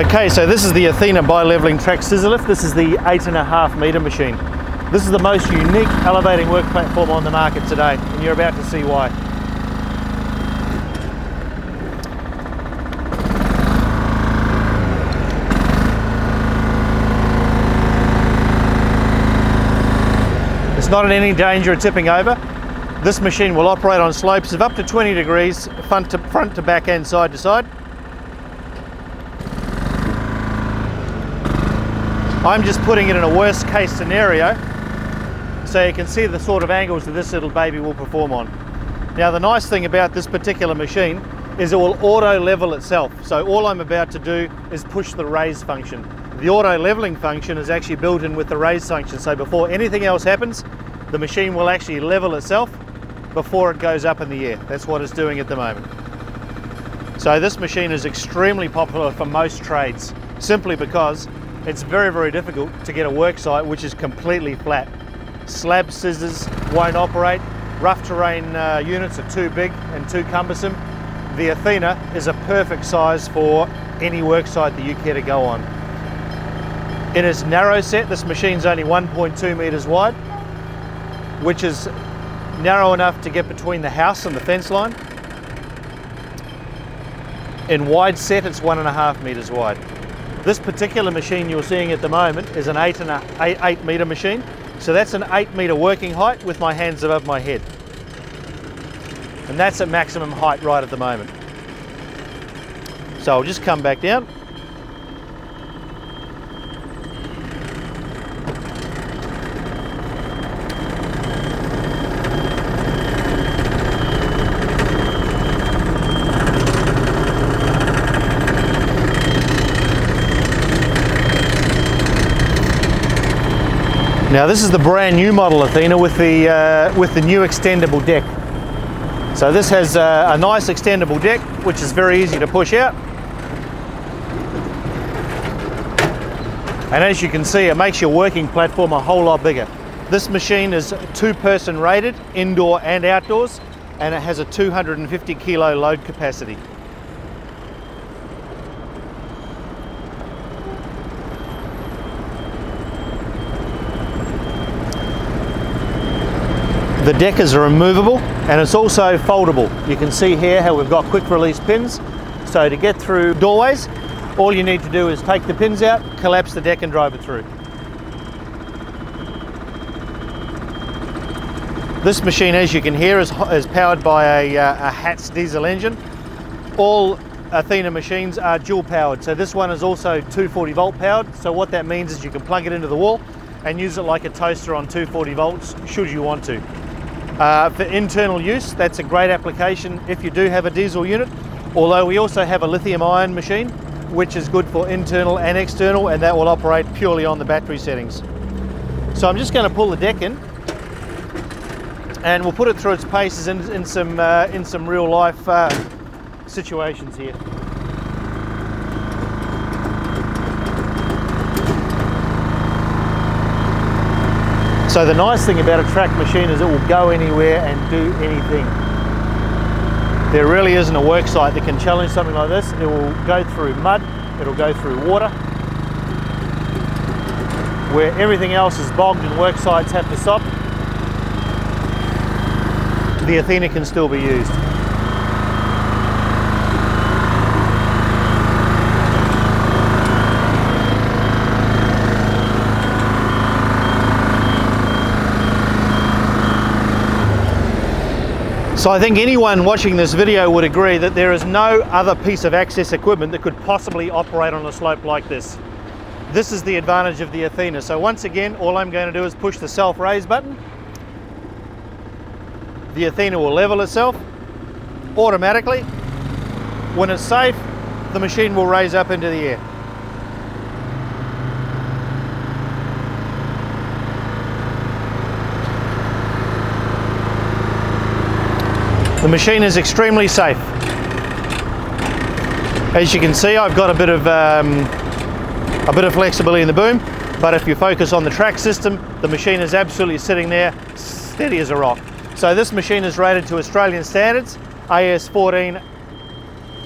Okay, so this is the Athena bi-leveling track scissor lift. This is the eight and a half meter machine. This is the most unique elevating work platform on the market today, and you're about to see why. It's not in any danger of tipping over. This machine will operate on slopes of up to 20 degrees, front to, front to back and side to side. I'm just putting it in a worst case scenario so you can see the sort of angles that this little baby will perform on. Now the nice thing about this particular machine is it will auto level itself. So all I'm about to do is push the raise function. The auto leveling function is actually built in with the raise function. So before anything else happens, the machine will actually level itself before it goes up in the air. That's what it's doing at the moment. So this machine is extremely popular for most trades simply because it's very, very difficult to get a work site which is completely flat. Slab scissors won't operate, rough terrain uh, units are too big and too cumbersome. The Athena is a perfect size for any work site that you care to go on. In its narrow set, this machine's only 1.2 metres wide, which is narrow enough to get between the house and the fence line. In wide set, it's one and a half metres wide. This particular machine you're seeing at the moment is an eight and a eight, eight meter machine. So that's an eight meter working height with my hands above my head. And that's at maximum height right at the moment. So I'll just come back down. Now this is the brand new model Athena with the uh, with the new extendable deck. So this has a, a nice extendable deck which is very easy to push out. And as you can see it makes your working platform a whole lot bigger. This machine is two person rated indoor and outdoors and it has a 250 kilo load capacity. The deck is removable and it's also foldable. You can see here how we've got quick release pins. So to get through doorways, all you need to do is take the pins out, collapse the deck and drive it through. This machine, as you can hear, is, is powered by a, uh, a Hatz diesel engine. All Athena machines are dual powered. So this one is also 240 volt powered. So what that means is you can plug it into the wall and use it like a toaster on 240 volts should you want to. Uh, for internal use, that's a great application if you do have a diesel unit, although we also have a lithium ion machine, which is good for internal and external, and that will operate purely on the battery settings. So I'm just going to pull the deck in, and we'll put it through its paces in, in some, uh, in some real life uh, situations here. So the nice thing about a track machine is it will go anywhere and do anything. There really isn't a work site that can challenge something like this. It will go through mud, it'll go through water, where everything else is bogged and work sites have to stop. The Athena can still be used. So I think anyone watching this video would agree that there is no other piece of access equipment that could possibly operate on a slope like this. This is the advantage of the Athena. So once again, all I'm going to do is push the self-raise button. The Athena will level itself automatically. When it's safe, the machine will raise up into the air. The machine is extremely safe. As you can see, I've got a bit of um, a bit of flexibility in the boom, but if you focus on the track system, the machine is absolutely sitting there steady as a rock. So this machine is rated to Australian standards, AS 14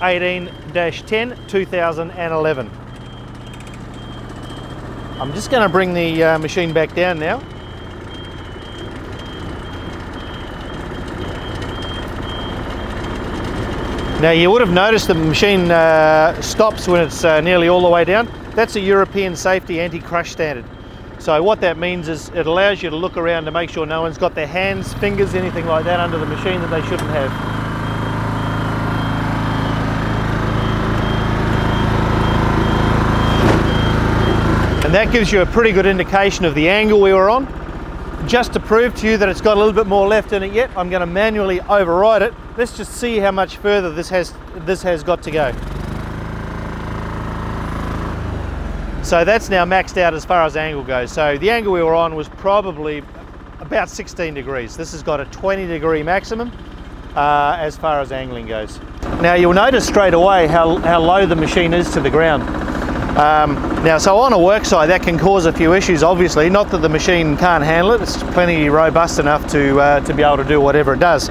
18-10 2011. I'm just going to bring the uh, machine back down now. Now you would have noticed the machine uh, stops when it's uh, nearly all the way down. That's a European safety anti-crush standard. So what that means is it allows you to look around to make sure no one's got their hands, fingers, anything like that under the machine that they shouldn't have. And that gives you a pretty good indication of the angle we were on. Just to prove to you that it's got a little bit more left in it yet, I'm going to manually override it. Let's just see how much further this has, this has got to go. So that's now maxed out as far as angle goes. So the angle we were on was probably about 16 degrees. This has got a 20 degree maximum uh, as far as angling goes. Now you'll notice straight away how, how low the machine is to the ground. Um, now, so on a work site, that can cause a few issues, obviously. Not that the machine can't handle it, it's plenty robust enough to, uh, to be able to do whatever it does.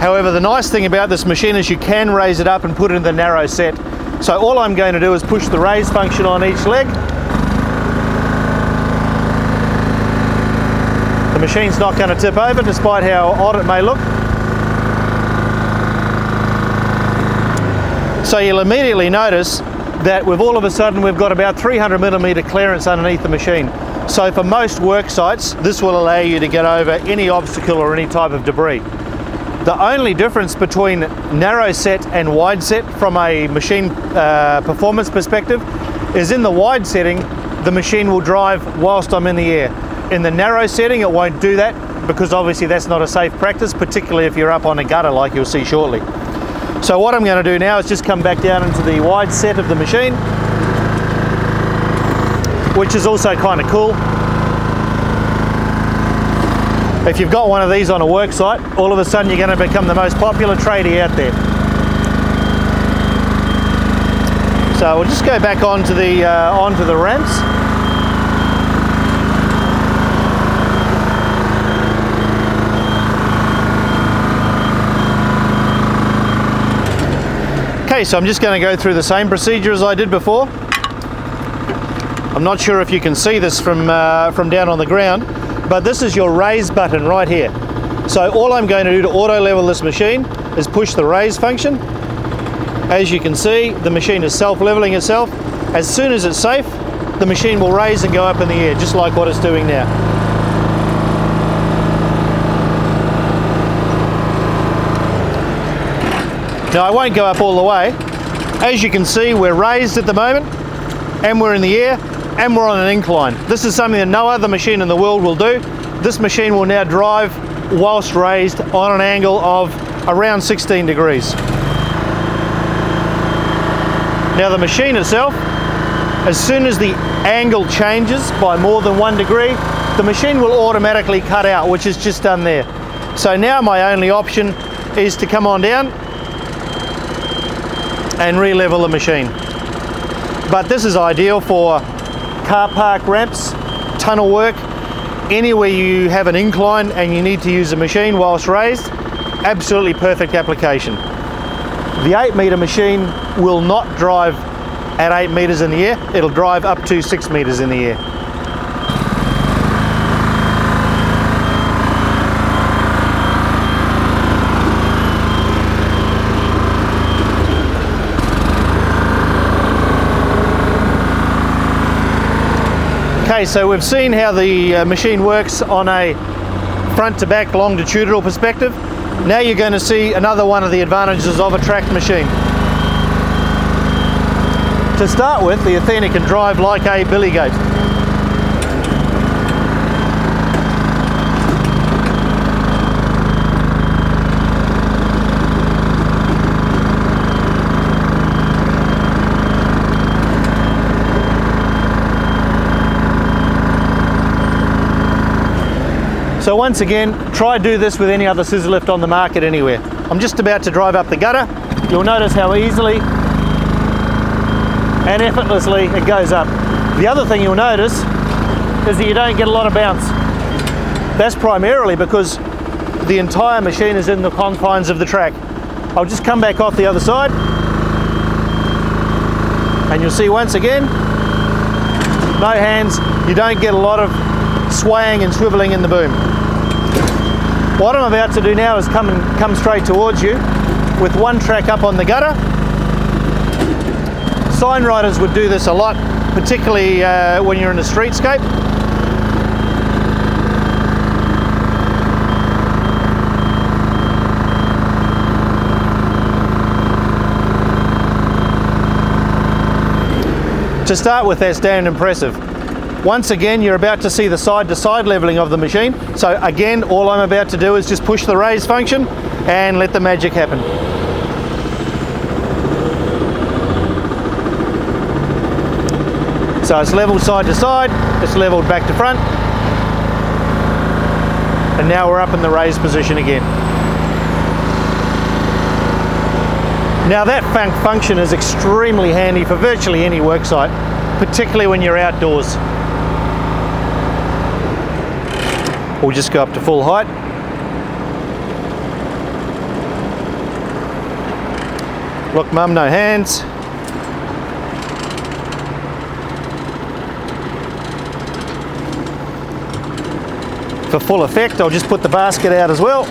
However, the nice thing about this machine is you can raise it up and put it in the narrow set so all I'm going to do is push the raise function on each leg. The machine's not going to tip over despite how odd it may look. So you'll immediately notice that we've all of a sudden we've got about 300 millimeter clearance underneath the machine. So for most work sites, this will allow you to get over any obstacle or any type of debris. The only difference between narrow set and wide set from a machine uh, performance perspective is in the wide setting, the machine will drive whilst I'm in the air. In the narrow setting, it won't do that because obviously that's not a safe practice, particularly if you're up on a gutter like you'll see shortly. So what I'm going to do now is just come back down into the wide set of the machine, which is also kind of cool. If you've got one of these on a work site, all of a sudden you're going to become the most popular tradie out there. So we'll just go back onto the uh, onto the ramps. Okay, so I'm just going to go through the same procedure as I did before. I'm not sure if you can see this from uh, from down on the ground, but this is your raise button right here. So all I'm going to do to auto level this machine is push the raise function. As you can see, the machine is self-leveling itself. As soon as it's safe, the machine will raise and go up in the air, just like what it's doing now. Now I won't go up all the way. As you can see, we're raised at the moment and we're in the air and we're on an incline. This is something that no other machine in the world will do. This machine will now drive whilst raised on an angle of around 16 degrees. Now the machine itself, as soon as the angle changes by more than one degree, the machine will automatically cut out, which is just done there. So now my only option is to come on down and re-level the machine. But this is ideal for car park ramps, tunnel work, anywhere you have an incline and you need to use a machine whilst raised, absolutely perfect application. The 8 metre machine will not drive at 8 metres in the air, it'll drive up to 6 metres in the air. Okay, so we've seen how the uh, machine works on a front to back longitudinal perspective. Now you're going to see another one of the advantages of a tracked machine. To start with, the Athena can drive like a billy goat. So once again, try do this with any other scissor lift on the market anywhere. I'm just about to drive up the gutter. You'll notice how easily and effortlessly it goes up. The other thing you'll notice is that you don't get a lot of bounce. That's primarily because the entire machine is in the confines of the track. I'll just come back off the other side and you'll see once again no hands, you don't get a lot of swaying and swiveling in the boom. What I'm about to do now is come and come straight towards you with one track up on the gutter. Sign riders would do this a lot, particularly uh, when you're in a streetscape. To start with, that's damn impressive. Once again, you're about to see the side-to-side -side leveling of the machine. So again, all I'm about to do is just push the raise function and let the magic happen. So it's leveled side to side, it's leveled back to front, and now we're up in the raised position again. Now that function is extremely handy for virtually any worksite, particularly when you're outdoors. We'll just go up to full height. Look mum, no hands. For full effect, I'll just put the basket out as well.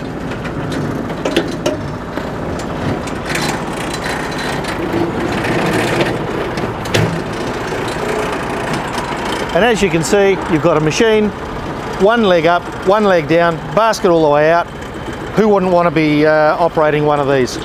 And as you can see, you've got a machine, one leg up, one leg down, basket all the way out. Who wouldn't want to be uh, operating one of these?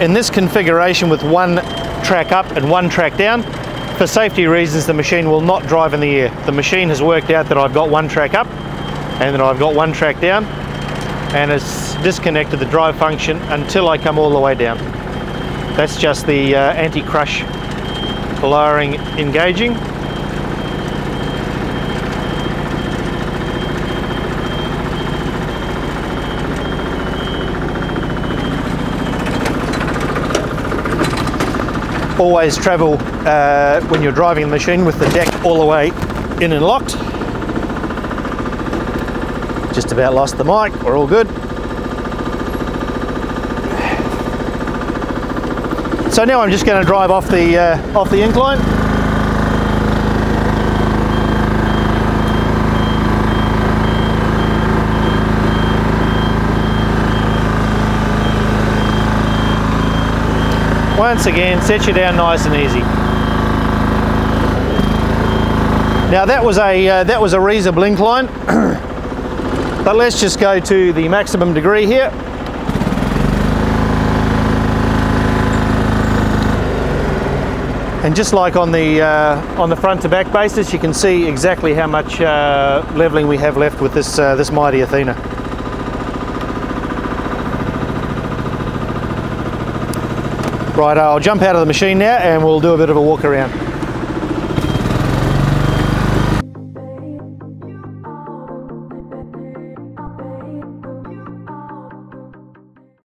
In this configuration with one track up and one track down, for safety reasons the machine will not drive in the air. The machine has worked out that I've got one track up and that I've got one track down and it's disconnected the drive function until I come all the way down. That's just the uh, anti-crush lowering engaging always travel uh, when you're driving the machine with the deck all the way in and locked. Just about lost the mic, we're all good. So now I'm just going to drive off the uh, off the incline. Once again set you down nice and easy. Now that was a uh, that was a reasonable incline. But let's just go to the maximum degree here. And just like on the uh, on the front to back basis you can see exactly how much uh, leveling we have left with this uh, this mighty Athena Right, I'll jump out of the machine now and we'll do a bit of a walk around.